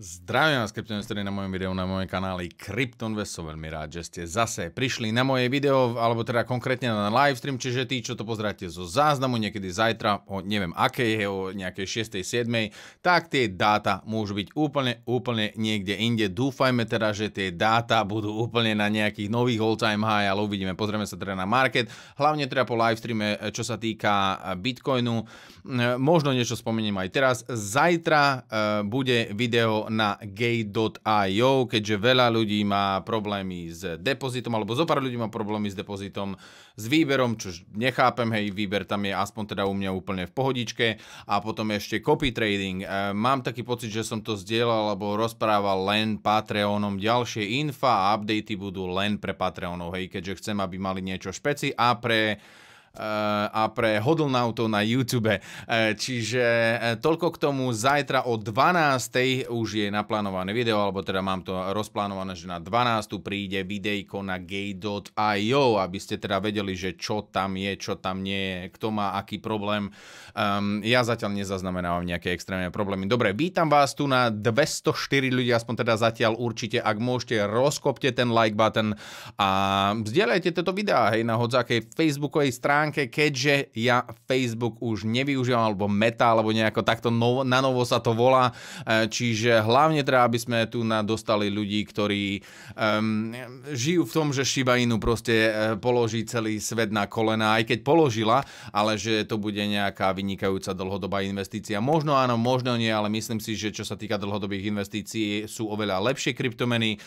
Zdravím vás, kryptoinvestori na mojom videu, na mojom kanáli Kryptonvest. Som veľmi rád, že ste zase prišli na moje video, alebo teda konkrétne na livestream, čiže tí, čo to pozeráte zo záznamu niekedy zajtra, o neviem aké je, o nejakej 6. 7. tak tie dáta môžu byť úplne, úplne niekde inde. Dúfajme teda, že tie dáta budú úplne na nejakých nových all-time high, ale uvidíme. Pozrieme sa teda na market, hlavne teda po livestreame, čo sa týka Bitcoinu. Možno niečo spomeniem aj teraz. Zajtra uh, bude video na gate.io, keďže veľa ľudí má problémy s depozitom, alebo zo pár ľudí má problémy s depozitom, s výberom, čo nechápem, hej, výber tam je aspoň teda u mňa úplne v pohodičke. A potom ešte copy trading. E, mám taký pocit, že som to zdieľal, alebo rozprával len Patreonom. Ďalšie infa a updaty budú len pre Patreonov, hej, keďže chcem, aby mali niečo špeci a pre a pre hodlnautov na YouTube. Eh, čiže eh, toľko k tomu. Zajtra o 12. už je naplánované video, alebo teda mám to rozplánované, že na 12. príde videjko na gay.io, aby ste teda vedeli, že čo tam je, čo tam nie je, kto má aký problém. Um, ja zatiaľ nezaznamenávam nejaké extrémne problémy. Dobre, vítam vás tu na 204 ľudí, aspoň teda zatiaľ určite, ak môžete, rozkopte ten like button a vzdielajte tieto videá, hej, na hodzákej facebookovej stránke stránke, keďže ja Facebook už nevyužívam, alebo Meta, alebo nejako takto novo, na novo sa to volá. E, čiže hlavne teda, aby sme tu dostali ľudí, ktorí um, žijú v tom, že Shiba Inu proste e, položí celý svet na kolena, aj keď položila, ale že to bude nejaká vynikajúca dlhodobá investícia. Možno áno, možno nie, ale myslím si, že čo sa týka dlhodobých investícií, sú oveľa lepšie kryptomeny. E,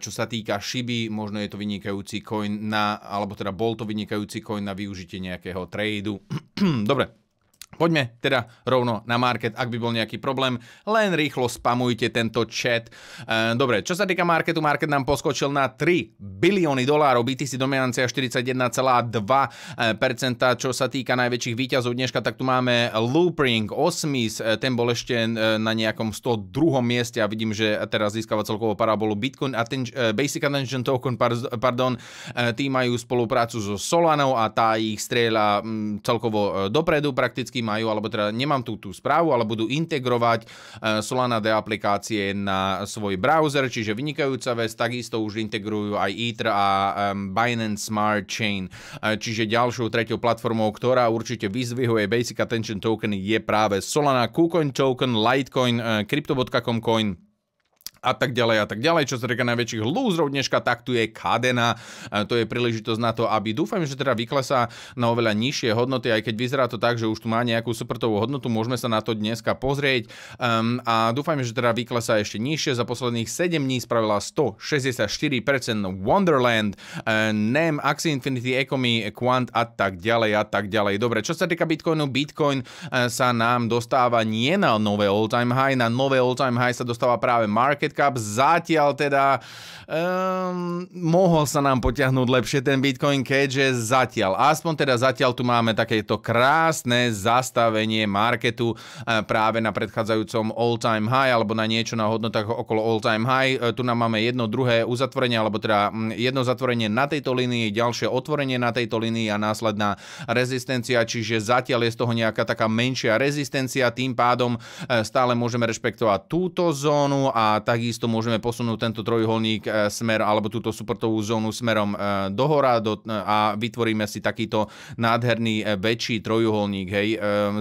čo sa týka Shiby, možno je to vynikajúci coin na, alebo teda bol to vynikajúci coin na využitie nejakého tradu. Dobre, Poďme teda rovno na market, ak by bol nejaký problém, len rýchlo spamujte tento chat. E, dobre, čo sa týka marketu, market nám poskočil na 3 bilióny dolárov, BTC dominancia 41,2%, čo sa týka najväčších výťazov dneška, tak tu máme Loopring, Osmis, e, ten bol ešte e, na nejakom 102. mieste a vidím, že teraz získava celkovo parabolu Bitcoin a Basic Attention Token, pardon, tí majú spoluprácu so Solanou a tá ich strieľa mm, celkovo dopredu prakticky prakticky majú, alebo teda nemám tú, tú správu, ale budú integrovať uh, Solana D aplikácie na svoj browser, čiže vynikajúca vec, takisto už integrujú aj Ether a Binance Smart Chain, uh, čiže ďalšou treťou platformou, ktorá určite vyzvihuje Basic Attention Token je práve Solana, KuCoin Token, Litecoin, uh, Crypto.com Coin, a tak ďalej a tak ďalej. Čo sa týka najväčších lúzrov dneška, tak tu je Kadena. To je príležitosť na to, aby dúfam, že teda vyklesá na oveľa nižšie hodnoty, aj keď vyzerá to tak, že už tu má nejakú supertovú hodnotu, môžeme sa na to dneska pozrieť. Um, a dúfam, že teda vyklesá ešte nižšie. Za posledných 7 dní spravila 164% Wonderland, uh, NEM, Axie Infinity, Ecomi, Quant a tak ďalej a tak ďalej. Dobre, čo sa týka Bitcoinu, Bitcoin uh, sa nám dostáva nie na nové all-time high, na nové all-time high sa dostáva práve market Market Cap. Zatiaľ teda um, mohol sa nám potiahnuť lepšie ten Bitcoin, keďže zatiaľ, aspoň teda zatiaľ tu máme takéto krásne zastavenie marketu uh, práve na predchádzajúcom all-time high alebo na niečo na hodnotách okolo all-time high. Uh, tu nám máme jedno druhé uzatvorenie, alebo teda jedno zatvorenie na tejto línii, ďalšie otvorenie na tejto línii a následná rezistencia, čiže zatiaľ je z toho nejaká taká menšia rezistencia, tým pádom uh, stále môžeme rešpektovať túto zónu a tak takisto môžeme posunúť tento trojuholník e, smer alebo túto supportovú zónu smerom e, dohora do, e, a vytvoríme si takýto nádherný väčší trojuholník. Hej.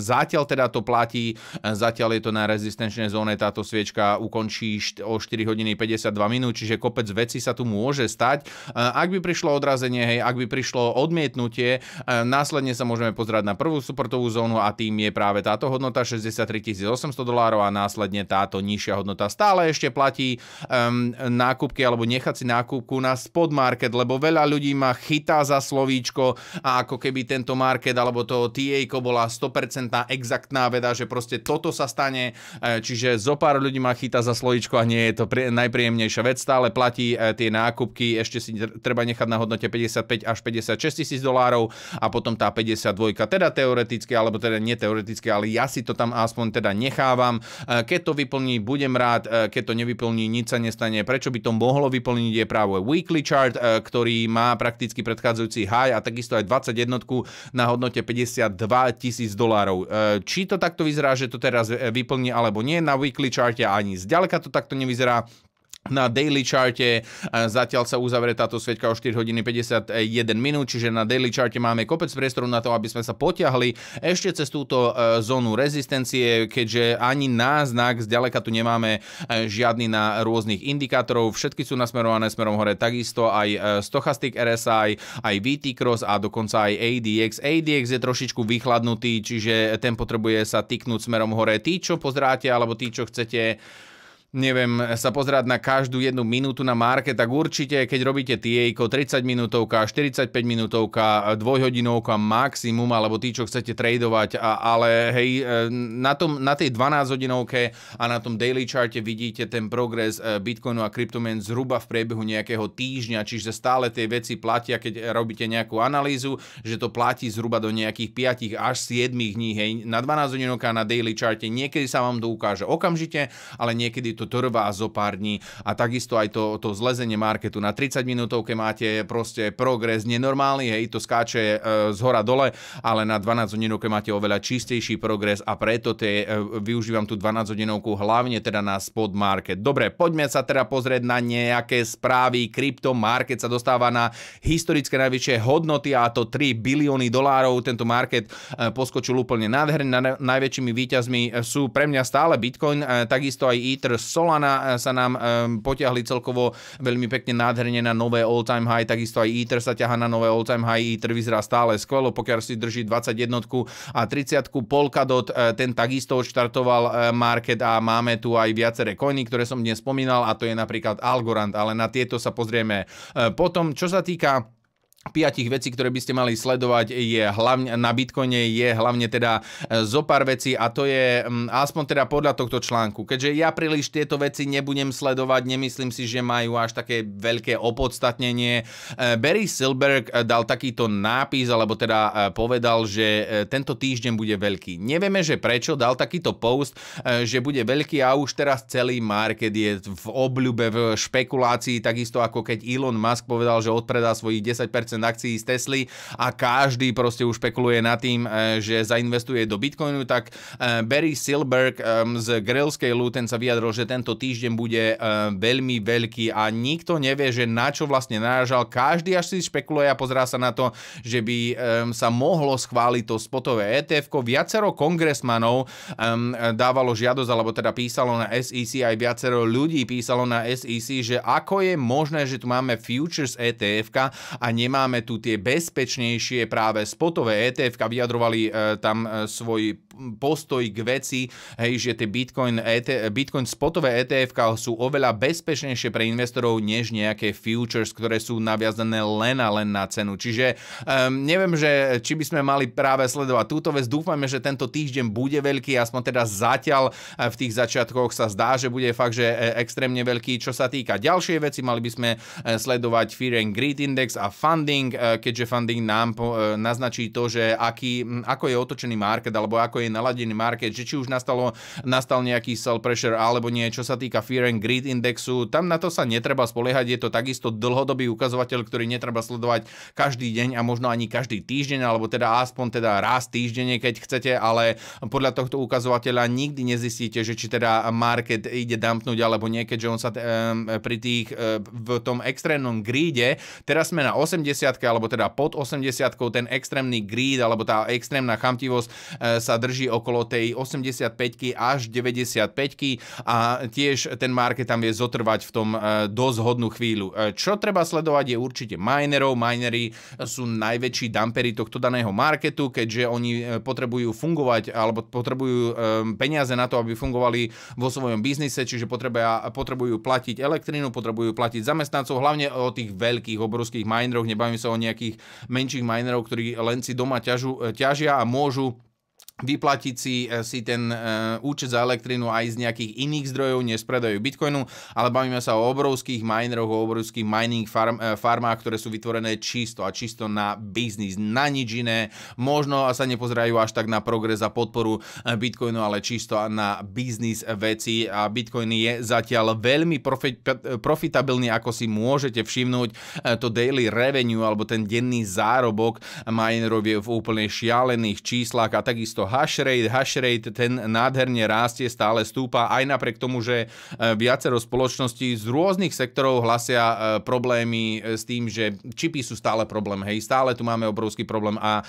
Zatiaľ teda to platí, zatiaľ je to na rezistenčnej zóne, táto sviečka ukončí o 4 hodiny 52 minút, čiže kopec veci sa tu môže stať. Ak by prišlo odrazenie, hej, ak by prišlo odmietnutie, následne sa môžeme pozerať na prvú supportovú zónu a tým je práve táto hodnota 63 800 dolárov a následne táto nižšia hodnota stále ešte platí platí um, nákupky alebo nechať si nákupku na spot market, lebo veľa ľudí ma chytá za slovíčko a ako keby tento market alebo to TA bola 100% exaktná veda, že proste toto sa stane, e, čiže zo pár ľudí ma chytá za slovíčko a nie je to najpríjemnejšia vec, stále platí e, tie nákupky, ešte si treba nechať na hodnote 55 až 56 tisíc dolárov a potom tá 52, teda teoreticky, alebo teda neteoreticky, ale ja si to tam aspoň teda nechávam. E, keď to vyplní, budem rád, keď to nevyplní, nevyplní, nič sa nestane. Prečo by to mohlo vyplniť je práve weekly chart, e, ktorý má prakticky predchádzajúci high a takisto aj 21 na hodnote 52 tisíc dolárov. E, či to takto vyzerá, že to teraz vyplní alebo nie na weekly charte, ani zďaleka to takto nevyzerá na daily charte. Zatiaľ sa uzavrie táto sveťka o 4 hodiny 51 minút, čiže na daily charte máme kopec priestoru na to, aby sme sa potiahli ešte cez túto e, zónu rezistencie, keďže ani náznak zďaleka tu nemáme e, žiadny na rôznych indikátorov. Všetky sú nasmerované smerom hore, takisto aj e, Stochastic RSI, aj VT Cross a dokonca aj ADX. ADX je trošičku vychladnutý, čiže ten potrebuje sa tyknúť smerom hore. Tí, čo pozráte, alebo tí, čo chcete neviem, sa pozerať na každú jednu minútu na marke, tak určite, keď robíte TA 30 minútovka, 45 minútovka, dvojhodinovka maximum, alebo tí, čo chcete tradovať, a, ale hej, e, na, tom, na tej 12 hodinovke a na tom daily charte vidíte ten progres e, Bitcoinu a kryptomien zhruba v priebehu nejakého týždňa, čiže stále tie veci platia, keď robíte nejakú analýzu, že to platí zhruba do nejakých 5 až 7 dní, hej, na 12 hodinovka na daily charte, niekedy sa vám to ukáže okamžite, ale niekedy to trvá zo pár dní a takisto aj to, to zlezenie marketu. Na 30 minútovke máte proste progres nenormálny, hej, to skáče e, z hora dole, ale na 12 hodinovke máte oveľa čistejší progres a preto tie, e, využívam tú 12 hodinovku hlavne teda na spot market. Dobre, poďme sa teda pozrieť na nejaké správy. Crypto market sa dostáva na historické najväčšie hodnoty a to 3 bilióny dolárov. Tento market e, poskočil úplne nádherne. Na, najväčšími výťazmi sú pre mňa stále Bitcoin, e, takisto aj Ether Solana eh, sa nám um, potiahli celkovo veľmi pekne nádherne na nové all-time high, takisto aj Ether sa ťaha na nové all-time high, Ether vyzerá stále skvelo, pokiaľ si drží 21 a 30 Polkadot, eh, ten takisto odštartoval market a máme tu aj viaceré coiny, ktoré som dnes spomínal a to je napríklad Algorand, ale na tieto sa pozrieme potom. Čo sa týka piatich vecí, ktoré by ste mali sledovať je hlavne, na Bitcoine je hlavne teda e, zo pár vecí a to je aspoň teda podľa tohto článku. Keďže ja príliš tieto veci nebudem sledovať, nemyslím si, že majú až také veľké opodstatnenie. E, Barry Silberg e, dal takýto nápis, alebo teda povedal, že tento týždeň bude veľký. Nevieme, že prečo dal takýto post, že bude veľký a už teraz celý market je v obľube, v špekulácii, takisto ako keď Elon Musk povedal, že odpredá svojich 10% akcií z Tesly a každý proste už špekuluje nad tým, e, že zainvestuje do Bitcoinu, tak e, Barry Silberg z Grailskej Lu, ten sa vyjadril, že tento týždeň bude e, veľmi veľký a nikto nevie, že na čo vlastne narážal. Každý až si špekuluje a pozrá sa na to, že by sa mohlo schváliť to spotové ETF. Viacero kongresmanov dávalo žiadosť, alebo teda písalo na SEC, aj viacero ľudí písalo na SEC, že ako je možné, že tu máme futures ETF a nemáme máme tu tie bezpečnejšie práve spotové ETF, vyjadrovali e, tam e, svoj postoj k veci, hej, že tie Bitcoin, ET, Bitcoin spotové ETF sú oveľa bezpečnejšie pre investorov než nejaké futures, ktoré sú naviazané len a len na cenu. Čiže um, neviem, že či by sme mali práve sledovať túto vec. Dúfajme, že tento týždeň bude veľký, aspoň teda zatiaľ e, v tých začiatkoch sa zdá, že bude fakt, že extrémne veľký. Čo sa týka ďalšie veci, mali by sme sledovať Fear and Greed Index a funding, keďže funding nám naznačí to, že aký, ako je otočený market, alebo ako je je naladený market, že či už nastalo, nastal nejaký sell pressure alebo nie, čo sa týka Fear and Greed indexu, tam na to sa netreba spoliehať, je to takisto dlhodobý ukazovateľ, ktorý netreba sledovať každý deň a možno ani každý týždeň, alebo teda aspoň teda raz týždenne, keď chcete, ale podľa tohto ukazovateľa nikdy nezistíte, že či teda market ide dumpnúť alebo nie, keďže on sa um, pri tých um, v tom extrémnom greede, teraz sme na 80 alebo teda pod 80 ten extrémny greed alebo tá extrémna chamtivosť uh, sa drží drží okolo tej 85 až 95 a tiež ten market tam vie zotrvať v tom e, dosť hodnú chvíľu. E, čo treba sledovať je určite minerov. Minery sú najväčší dampery tohto daného marketu, keďže oni e, potrebujú fungovať alebo potrebujú peniaze na to, aby fungovali vo svojom biznise, čiže potrebujú platiť elektrínu, potrebujú platiť zamestnancov, hlavne o tých veľkých obrovských mineroch, nebavím sa o nejakých menších minerov, ktorí len si doma ťažu, ťažia a môžu vyplatiť si, eh, si ten uh, účet za elektrínu aj z nejakých iných zdrojov, než predajú Bitcoinu, ale bavíme sa o obrovských mineroch, o obrovských mining farm, uh, farmách, ktoré sú vytvorené čisto a čisto na biznis, na nič iné. Možno sa nepozerajú až tak na progres a podporu Bitcoinu, ale čisto na biznis veci a Bitcoin je zatiaľ veľmi profit, profitabilný, ako si môžete všimnúť. To daily revenue alebo ten denný zárobok minerov je v úplne šialených číslach a takisto hashrate, hashrate ten nádherne rastie, stále stúpa, aj napriek tomu, že e, viacero spoločností z rôznych sektorov hlasia e, problémy e, s tým, že čipy sú stále problém, hej, stále tu máme obrovský problém a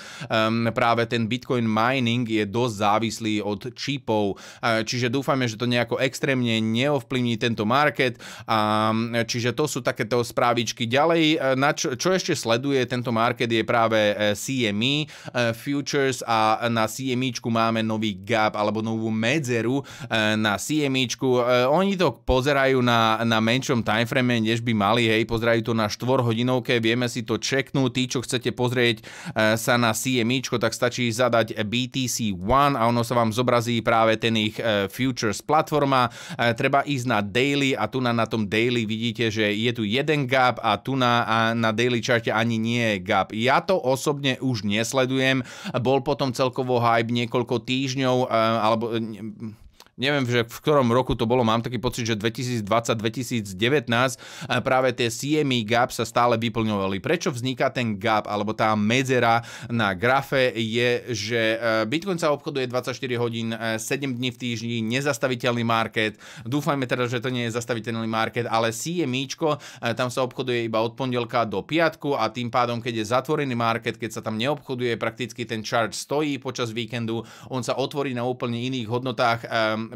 práve ten Bitcoin mining je dosť závislý od čipov, čiže dúfame, že to nejako extrémne neovplyvní tento market a čiže to sú takéto správičky. Ďalej, na čo, čo ešte sleduje tento market je práve CME futures a na CME CMIčku máme nový gap alebo novú medzeru e, na CMIčku. E, oni to pozerajú na, na menšom timeframe, než by mali, hej, pozerajú to na 4 hodinovke, vieme si to čeknúť, tí, čo chcete pozrieť e, sa na CMIčko, tak stačí zadať BTC1 a ono sa vám zobrazí práve ten ich futures platforma. Treba ísť na daily a tu na, na tom daily vidíte, že je tu jeden gap a tu na, na daily charte ani nie je gap. Ja to osobne už nesledujem, bol potom celkovo hype niekoľko týždňov, alebo neviem, že v ktorom roku to bolo, mám taký pocit, že 2020-2019 práve tie CME gap sa stále vyplňovali. Prečo vzniká ten gap alebo tá medzera na grafe je, že e, Bitcoin sa obchoduje 24 hodín, 7 e, dní v týždni, nezastaviteľný market. Dúfajme teda, že to nie je zastaviteľný market, ale CME tam sa obchoduje iba od pondelka do piatku a tým pádom, keď je zatvorený market, keď sa tam neobchoduje, prakticky ten chart stojí počas víkendu, on sa otvorí na úplne iných hodnotách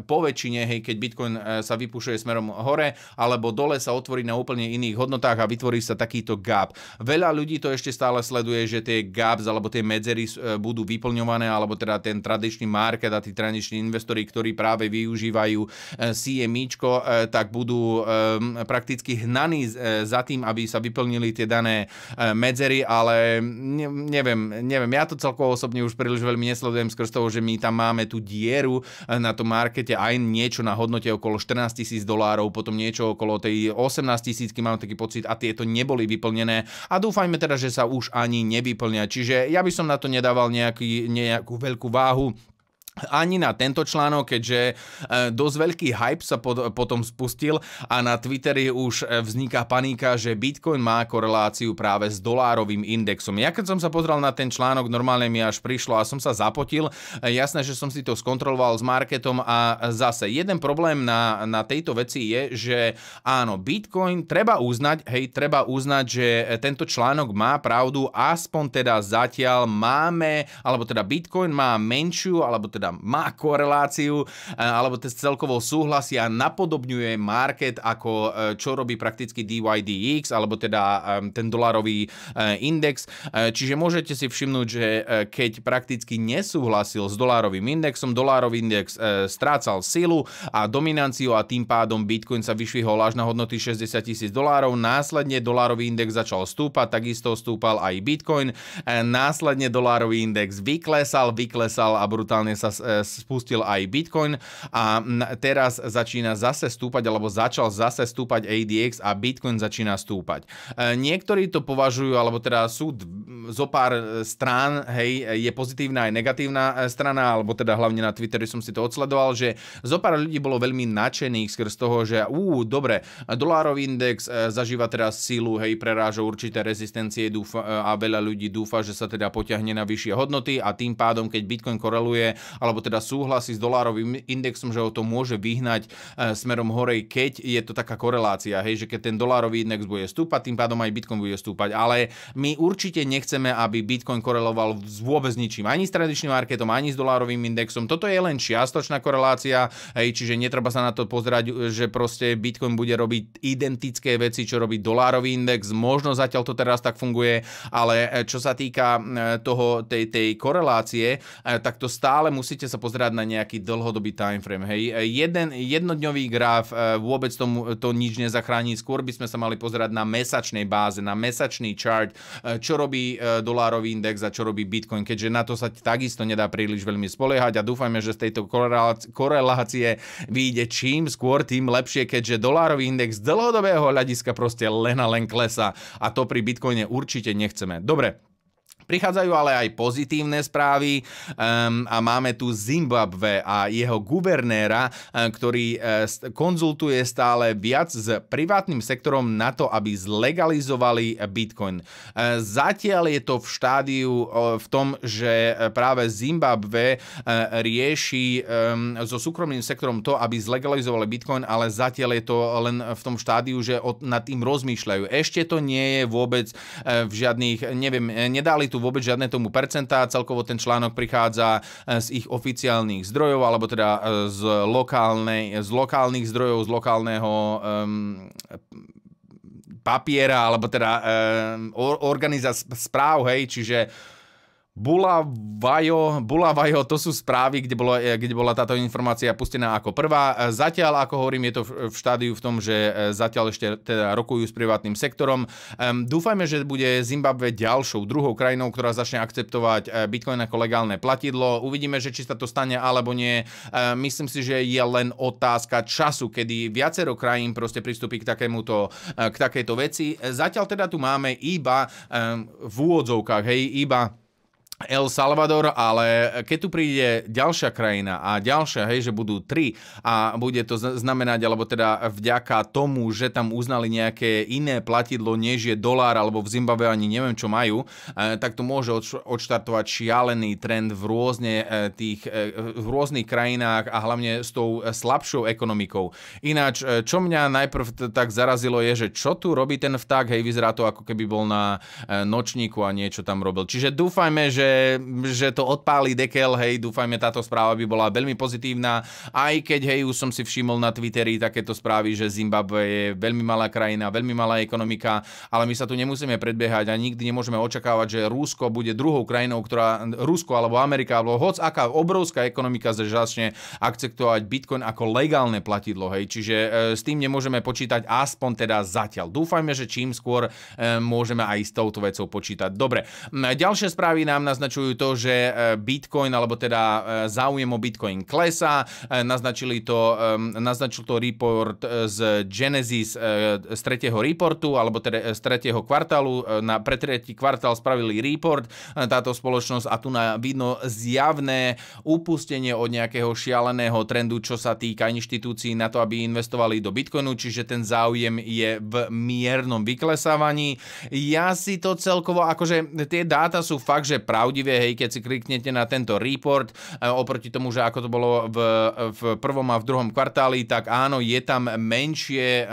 po väčšine, hej, keď Bitcoin e, sa vypušuje smerom hore alebo dole sa otvorí na úplne iných hodnotách a vytvorí sa takýto gap. Veľa ľudí to ešte stále sleduje, že tie gaps alebo tie medzery e, budú vyplňované, alebo teda ten tradičný market a tí tradiční investori, ktorí práve využívajú e, CME, tak budú prakticky hnaní za tým, aby sa vyplnili tie dané medzery, ale neviem, neviem, ja to celkovo osobne už príliš veľmi nesledujem skrz toho, že my tam máme tú dieru na tom market markete aj niečo na hodnote okolo 14 tisíc dolárov, potom niečo okolo tej 18 tisícky, mám taký pocit, a tieto neboli vyplnené. A dúfajme teda, že sa už ani nevyplnia. Čiže ja by som na to nedával nejaký, nejakú veľkú váhu ani na tento článok, keďže e, dosť veľký hype sa pod, potom spustil a na Twitteri už e, vzniká panika, že Bitcoin má koreláciu práve s dolárovým indexom. Ja keď som sa pozrel na ten článok, normálne mi až prišlo a som sa zapotil. E, jasné, že som si to skontroloval s marketom a zase jeden problém na, na tejto veci je, že áno, Bitcoin treba uznať, hej, treba uznať, že tento článok má pravdu, aspoň teda zatiaľ máme, alebo teda Bitcoin má menšiu, alebo teda teda má koreláciu, eh, alebo celkovo súhlasí a napodobňuje market ako eh, čo robí prakticky DYDX, alebo teda eh, ten dolarový index. Čiže môžete si všimnúť, že keď prakticky nesúhlasil s dolárovým indexom, dolárový index strácal silu a dominanciu a tým pádom Bitcoin sa vyšvihol až na hodnoty 60 tisíc dolárov. Následne dolárový index začal stúpať, takisto stúpal aj Bitcoin. Následne dolárový index vyklesal, vyklesal a brutálne sa E, spustil aj Bitcoin a teraz začína zase stúpať, alebo začal zase stúpať ADX a Bitcoin začína stúpať. E, niektorí to považujú, alebo teda sú zo pár e, strán, hej, je pozitívna aj negatívna strana, alebo teda hlavne na Twitteri som si to odsledoval, že zo pár ľudí bolo veľmi nadšených skrz toho, že ú, dobre, dolárový index zažíva teraz sílu, hej, preráža určité rezistencie dúfa, a veľa ľudí dúfa, že sa teda potiahne na vyššie hodnoty a tým pádom, keď Bitcoin koreluje alebo teda súhlasí s dolárovým indexom, že ho to môže vyhnať e, smerom hore, keď je to taká korelácia, hej, že keď ten dolárový index bude stúpať, tým pádom aj Bitcoin bude stúpať. Ale my určite nechceme, aby Bitcoin koreloval s vôbec ničím, ani s tradičným marketom, ani s dolárovým indexom. Toto je len čiastočná korelácia, hej, čiže netreba sa na to pozerať, že proste Bitcoin bude robiť identické veci, čo robí dolárový index. Možno zatiaľ to teraz tak funguje, ale e, čo sa týka e, toho, tej, tej korelácie, tak to stále musí musíte sa pozerať na nejaký dlhodobý time frame. Hej. Jeden, jednodňový graf vôbec tomu to nič nezachráni. Skôr by sme sa mali pozerať na mesačnej báze, na mesačný chart, čo robí dolárový index a čo robí Bitcoin, keďže na to sa takisto nedá príliš veľmi spoliehať a dúfajme, že z tejto korelácie vyjde čím skôr, tým lepšie, keďže dolárový index dlhodobého hľadiska proste len a len klesa a to pri Bitcoine určite nechceme. Dobre, Prichádzajú ale aj pozitívne správy um, a máme tu Zimbabwe a jeho guvernéra, um, ktorý uh, konzultuje stále viac s privátnym sektorom na to, aby zlegalizovali Bitcoin. Uh, zatiaľ je to v štádiu v tom, že práve Zimbabwe uh, rieši um, so súkromným sektorom to, aby zlegalizovali Bitcoin, ale zatiaľ je to len v tom štádiu, že nad tým rozmýšľajú. Ešte to nie je vôbec uh, v žiadnych, neviem, nedali tu vôbec žiadne tomu percentá, celkovo ten článok prichádza e, z ich oficiálnych zdrojov, alebo teda e, z, lokálnej, z lokálnych zdrojov, z lokálneho um, papiera, alebo teda um, organizácia správ, hej, čiže Bulavajo, Bulavajo, to sú správy, kde, bolo, eh, kde bola táto informácia pustená ako prvá. Eh, zatiaľ, ako hovorím, je to v štádiu v tom, že eh, zatiaľ ešte teda rokujú s privátnym sektorom. Dúfajme, že bude Zimbabwe ďalšou, druhou krajinou, ktorá začne akceptovať Bitcoin ako legálne platidlo. Uvidíme, že či sa to stane alebo nie. Myslím si, že je len otázka času, kedy viacero krajín proste pristúpi k, takémuto, k takejto veci. Zatiaľ teda tu máme iba v úvodzovkách, hej, iba El Salvador, ale keď tu príde ďalšia krajina a ďalšia, hej, že budú tri a bude to znamenať, alebo teda vďaka tomu, že tam uznali nejaké iné platidlo, než je dolár, alebo v Zimbabwe ani neviem, čo majú, eh, tak to môže odštartovať šialený trend v, rôzne eh, tých, eh, v rôznych krajinách a hlavne s tou slabšou ekonomikou. Ináč, čo mňa najprv tak zarazilo je, že čo tu robí ten vták, hej, vyzerá to ako keby bol na nočníku a niečo tam robil. Čiže dúfajme, že že, že to odpáli dekel, hej, dúfajme táto správa by bola veľmi pozitívna, aj keď, hej, už som si všimol na Twitteri takéto správy, že Zimbabwe je veľmi malá krajina, veľmi malá ekonomika, ale my sa tu nemusíme predbiehať a nikdy nemôžeme očakávať, že Rusko bude druhou krajinou, ktorá, Rusko alebo Amerika, alebo hoc aká obrovská ekonomika začne akceptovať Bitcoin ako legálne platidlo, hej, čiže e, s tým nemôžeme počítať aspoň teda zatiaľ. Dúfajme, že čím skôr e, môžeme aj s touto vecou počítať. Dobre, ďalšie správy nám naznačujú to, že e, Bitcoin, alebo teda e, záujem o Bitcoin klesá. E, naznačili to, naznačil to report z Genesis z tretieho reportu, alebo teda z tretieho kvartálu. Na, pre tretí kvartál spravili report táto spoločnosť a tu na vidno zjavné upustenie od nejakého šialeného trendu, čo sa týka inštitúcií na to, aby investovali do Bitcoinu, čiže ten záujem je v miernom vyklesávaní. Ja si to celkovo, akože tie dáta sú fakt, že práve pravdivé, hej, keď si kliknete na tento report, e, oproti tomu, že ako to bolo v, v prvom a v druhom kvartáli, tak áno, je tam menšie,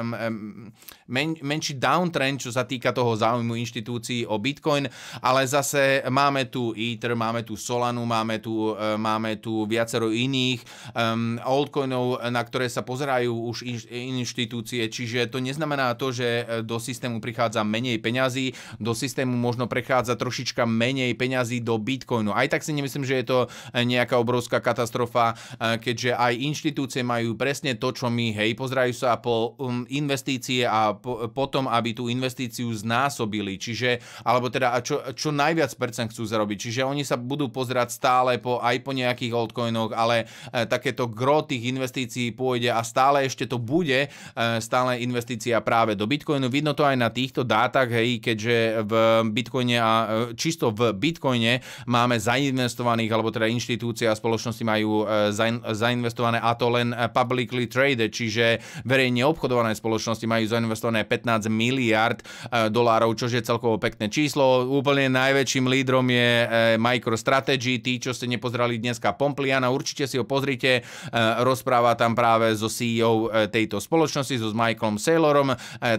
men, menší downtrend, čo sa týka toho záujmu inštitúcií o Bitcoin, ale zase máme tu Ether, máme tu Solanu, máme tu, e, máme tu viacero iných um, altcoinov, na ktoré sa pozerajú už inštitúcie, čiže to neznamená to, že do systému prichádza menej peňazí, do systému možno prechádza trošička menej peňazí do Bitcoinu. Aj tak si nemyslím, že je to eh, nejaká obrovská katastrofa, eh, keďže aj inštitúcie majú presne to, čo my, hej, pozerajú sa po um, investície a po, potom, aby tú investíciu znásobili, čiže, alebo teda čo, čo najviac percent chcú zarobiť. Čiže oni sa budú pozerať stále po, aj po nejakých altcoinoch, ale e, takéto gro tých investícií pôjde a stále ešte to bude stále investícia práve do Bitcoinu. Vidno to aj na týchto dátach, hej, keďže v Bitcoine a čisto v Bitcoine máme zainvestovaných, alebo teda inštitúcie a spoločnosti majú e, zainvestované a to len publicly traded, čiže verejne obchodované spoločnosti majú zainvestované 15 miliard e, dolárov, čo je celkovo pekné číslo. Úplne najväčším lídrom je e, MicroStrategy, tí, čo ste nepozerali dneska Pompliana, určite si ho pozrite, rozpráva tam práve so CEO tejto spoločnosti, so s Michaelom Saylorom,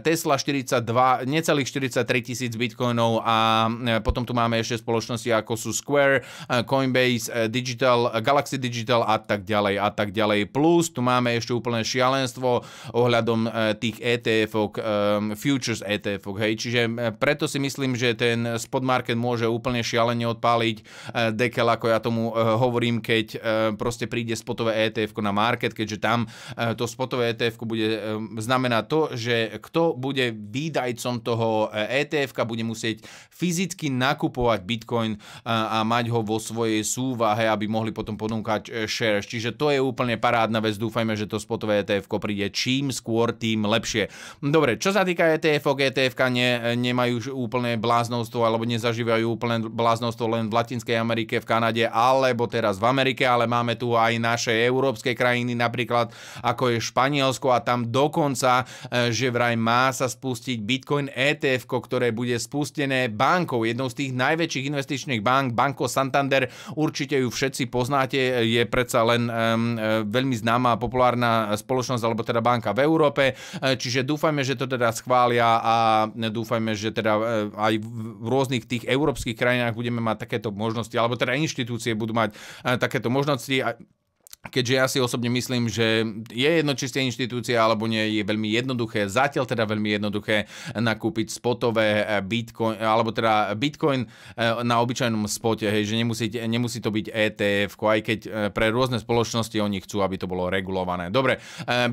Tesla 42, necelých 43 tisíc bitcoinov a potom tu máme ešte spoločnosti ako sú Square, Coinbase, Digital, Galaxy Digital a tak ďalej a tak ďalej. Plus tu máme ešte úplné šialenstvo ohľadom tých ETF, futures ETF, hej, čiže preto si myslím, že ten spot market môže úplne šialene odpáliť dekel, ako ja tomu hovorím, keď proste príde spotové ETF na market, keďže tam to spotové ETF bude znamená to, že kto bude výdajcom toho ETF, bude musieť fyzicky nakupovať Bitcoin a mať ho vo svojej súvahe, aby mohli potom ponúkať e, shares. Čiže to je úplne parádna vec. Dúfajme, že to spotové ETF príde čím skôr, tým lepšie. Dobre, čo sa týka ETF, ETF ne, nemajú úplne bláznostvo alebo nezažívajú úplne bláznostvo len v Latinskej Amerike, v Kanade alebo teraz v Amerike, ale máme tu aj naše európske krajiny, napríklad ako je Španielsko a tam dokonca, e, že vraj má sa spustiť Bitcoin ETF, ktoré bude spustené bankou, jednou z tých najväčších investičných bank, Banco Santander, určite ju všetci poznáte, je predsa len veľmi známa a populárna spoločnosť, alebo teda banka v Európe, e, čiže dúfajme, že to teda schvália a dúfajme, že teda e, aj v rôznych tých európskych krajinách budeme mať takéto možnosti, alebo teda inštitúcie budú mať takéto možnosti keďže ja si osobne myslím, že je jedno, či ste inštitúcia alebo nie, je veľmi jednoduché, zatiaľ teda veľmi jednoduché nakúpiť spotové eh, bitcoin, alebo teda bitcoin eh, na obyčajnom spote, hej, že nemusí, nemusí to byť ETF, aj keď eh, pre rôzne spoločnosti oni chcú, aby to bolo regulované. Dobre,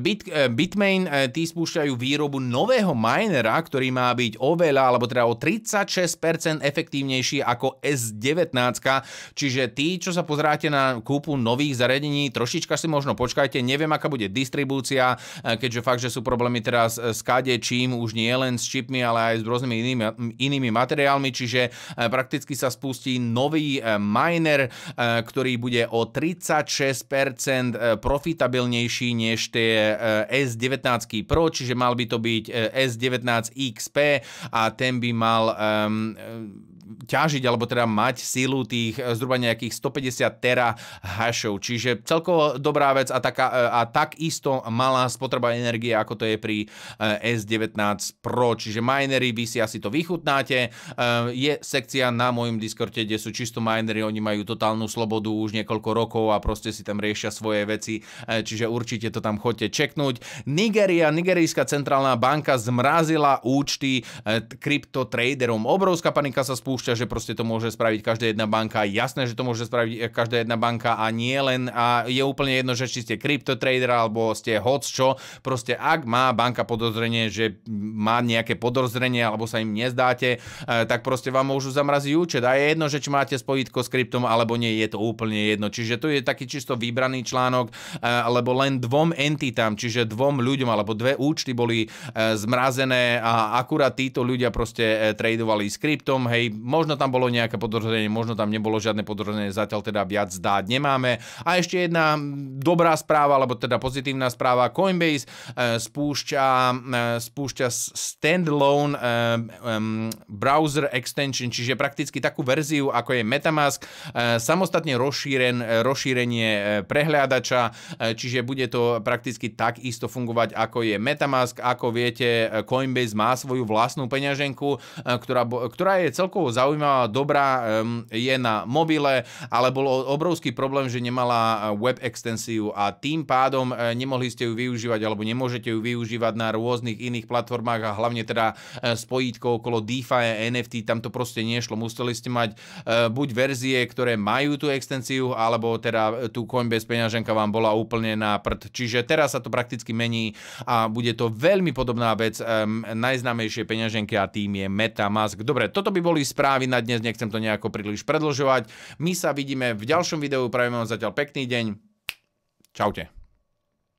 Bit, Bitmain, tí spúšťajú výrobu nového minera, ktorý má byť oveľa, alebo teda o 36% efektívnejší ako S19, čiže tí, čo sa pozráte na kúpu nových zariadení, trošička si možno počkajte, neviem, aká bude distribúcia, e, keďže fakt, že sú problémy teraz e, s KD čím, už nie len s čipmi, ale aj s rôznymi inými, inými materiálmi, čiže e, prakticky sa spustí nový miner, ktorý bude o 36% profitabilnejší než tie S19 Pro, čiže mal by to byť S19 XP a ten by mal um, ťažiť, alebo teda mať sílu tých eh, zhruba nejakých 150 tera hashov. Čiže celkovo dobrá vec a, taká, eh, a takisto malá spotreba energie, ako to je pri eh, S19 Pro. Čiže minery, vy si asi to vychutnáte. Je sekcia na mojom Discorde, kde sú čisto minery, oni majú totálnu slobodu už niekoľko rokov a proste si tam riešia svoje veci, čiže určite to tam chodte čeknúť. Nigeria, Nigerijská centrálna banka zmrazila účty kryptotraderom. Obrovská panika sa spúšťa spúšťa, že proste to môže spraviť každá jedna banka. Jasné, že to môže spraviť každá jedna banka a nie len a je úplne jedno, že či ste kryptotrader alebo ste hoc čo. Proste ak má banka podozrenie, že má nejaké podozrenie alebo sa im nezdáte, e, tak proste vám môžu zamraziť účet. A je jedno, že či máte spojitko s kryptom alebo nie, je to úplne jedno. Čiže to je taký čisto vybraný článok, e, lebo len dvom entitám, čiže dvom ľuďom alebo dve účty boli zmrazené a akurát títo ľudia proste tradovali s kryptom, hej, Možno tam bolo nejaké podozrenie, možno tam nebolo žiadne podozrenie, zatiaľ teda viac dať nemáme. A ešte jedna dobrá správa, alebo teda pozitívna správa, Coinbase e, spúšťa, e, spúšťa standalone e, browser extension, čiže prakticky takú verziu, ako je Metamask, samostatne rozšíren, rozšírenie prehľadača, čiže bude to prakticky takisto fungovať, ako je Metamask. Ako viete, Coinbase má svoju vlastnú peňaženku, ktorá, ktorá je celkovo zaujímavá, dobrá, je na mobile, ale bol obrovský problém, že nemala web extensiu a tým pádom e, nemohli ste ju využívať alebo nemôžete ju využívať na rôznych iných platformách a hlavne teda e, spojítko okolo DeFi a NFT, tam to proste nešlo. Museli ste mať buď verzie, ktoré majú tú extensiu, alebo teda tú Coinbase peňaženka vám bola úplne na prd. Čiže teraz sa to prakticky mení a bude to veľmi podobná vec najznámejšie peňaženky a tým je MetaMask. Dobre, toto by boli správy správy na dnes, nechcem to nejako príliš predlžovať. My sa vidíme v ďalšom videu, prajem vám zatiaľ pekný deň. Čaute.